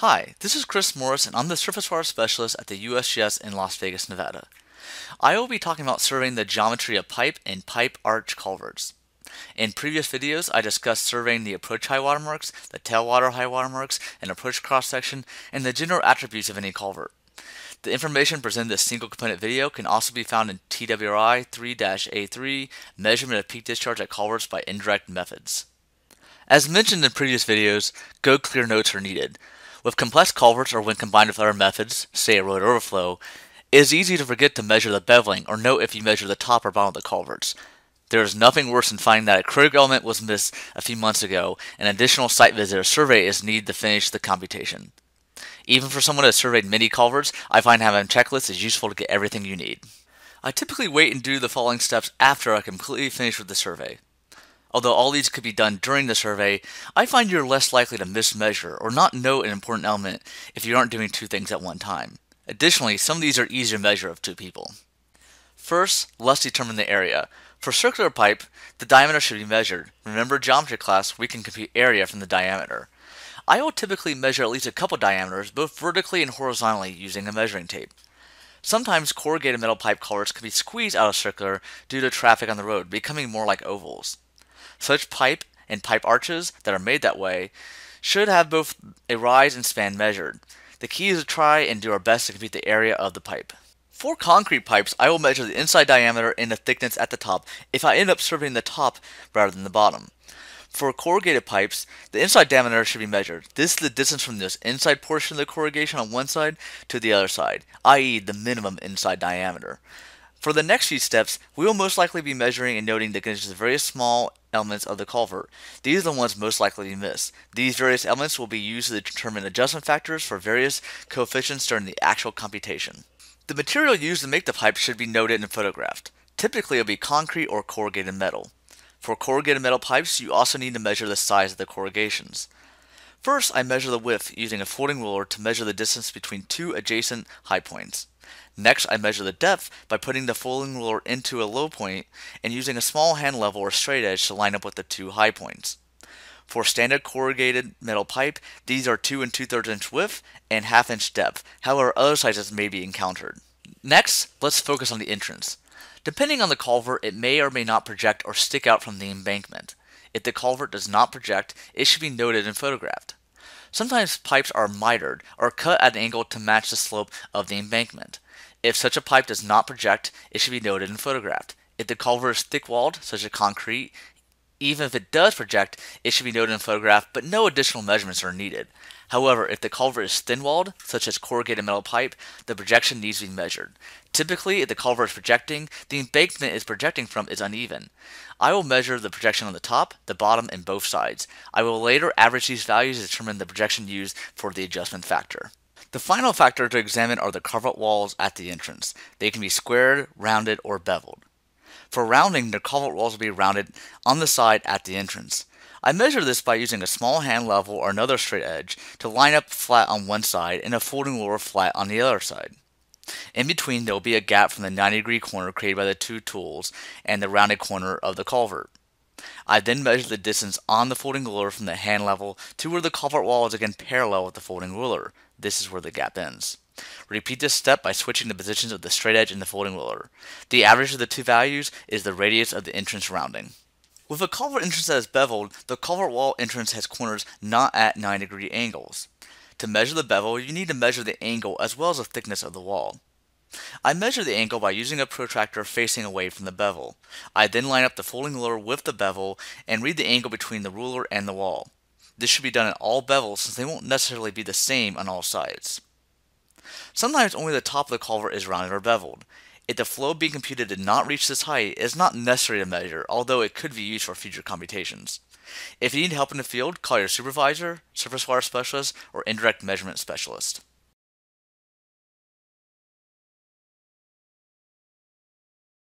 Hi, this is Chris Morris and I'm the Surface Water Specialist at the USGS in Las Vegas, Nevada. I will be talking about surveying the geometry of pipe and pipe arch culverts. In previous videos, I discussed surveying the approach high water marks, the tailwater high water marks, and approach cross section, and the general attributes of any culvert. The information presented in this single component video can also be found in TWRI 3-A3, Measurement of Peak Discharge at Culverts by Indirect Methods. As mentioned in previous videos, go clear notes are needed. With complex culverts or when combined with other methods, say a road overflow, it is easy to forget to measure the beveling or note if you measure the top or bottom of the culverts. There is nothing worse than finding that a critical element was missed a few months ago and an additional site visit or survey is needed to finish the computation. Even for someone who has surveyed many culverts, I find having a checklist is useful to get everything you need. I typically wait and do the following steps after I completely finish with the survey. Although all these could be done during the survey, I find you're less likely to mismeasure or not know an important element if you aren't doing two things at one time. Additionally, some of these are easier to measure of two people. First, let's determine the area. For circular pipe, the diameter should be measured. Remember geometry class, we can compute area from the diameter. I will typically measure at least a couple diameters, both vertically and horizontally, using a measuring tape. Sometimes corrugated metal pipe culverts can be squeezed out of circular due to traffic on the road, becoming more like ovals. Such pipe and pipe arches that are made that way should have both a rise and span measured. The key is to try and do our best to compute the area of the pipe. For concrete pipes, I will measure the inside diameter and the thickness at the top if I end up surveying the top rather than the bottom. For corrugated pipes, the inside diameter should be measured. This is the distance from this inside portion of the corrugation on one side to the other side, i.e. the minimum inside diameter. For the next few steps, we will most likely be measuring and noting the conditions of various small elements of the culvert. These are the ones most likely to be missed. These various elements will be used to determine adjustment factors for various coefficients during the actual computation. The material used to make the pipe should be noted and photographed. Typically it will be concrete or corrugated metal. For corrugated metal pipes, you also need to measure the size of the corrugations. First, I measure the width using a folding ruler to measure the distance between two adjacent high points. Next, I measure the depth by putting the folding ruler into a low point and using a small hand level or straight edge to line up with the two high points. For standard corrugated metal pipe, these are 2 and 2 thirds inch width and half inch depth. However, other sizes may be encountered. Next, let's focus on the entrance. Depending on the culvert, it may or may not project or stick out from the embankment. If the culvert does not project, it should be noted and photographed. Sometimes pipes are mitered or cut at an angle to match the slope of the embankment. If such a pipe does not project, it should be noted and photographed. If the culvert is thick-walled, such as concrete, even if it does project, it should be noted and photographed, but no additional measurements are needed. However, if the culvert is thin-walled, such as corrugated metal pipe, the projection needs to be measured. Typically, if the culvert is projecting, the embankment is projecting from is uneven. I will measure the projection on the top, the bottom, and both sides. I will later average these values to determine the projection used for the adjustment factor. The final factor to examine are the culvert walls at the entrance. They can be squared, rounded, or beveled. For rounding, the culvert walls will be rounded on the side at the entrance. I measure this by using a small hand level or another straight edge to line up flat on one side and a folding ruler flat on the other side. In between, there will be a gap from the 90 degree corner created by the two tools and the rounded corner of the culvert. I then measure the distance on the folding ruler from the hand level to where the culvert wall is again parallel with the folding ruler. This is where the gap ends. Repeat this step by switching the positions of the straight edge and the folding ruler. The average of the two values is the radius of the entrance rounding. With a culvert entrance that is beveled, the culvert wall entrance has corners not at 9 degree angles. To measure the bevel, you need to measure the angle as well as the thickness of the wall. I measure the angle by using a protractor facing away from the bevel. I then line up the folding ruler with the bevel and read the angle between the ruler and the wall. This should be done at all bevels since they won't necessarily be the same on all sides. Sometimes only the top of the culvert is rounded or beveled. If the flow being computed did not reach this height, it is not necessary to measure, although it could be used for future computations. If you need help in the field, call your supervisor, surface water specialist, or indirect measurement specialist.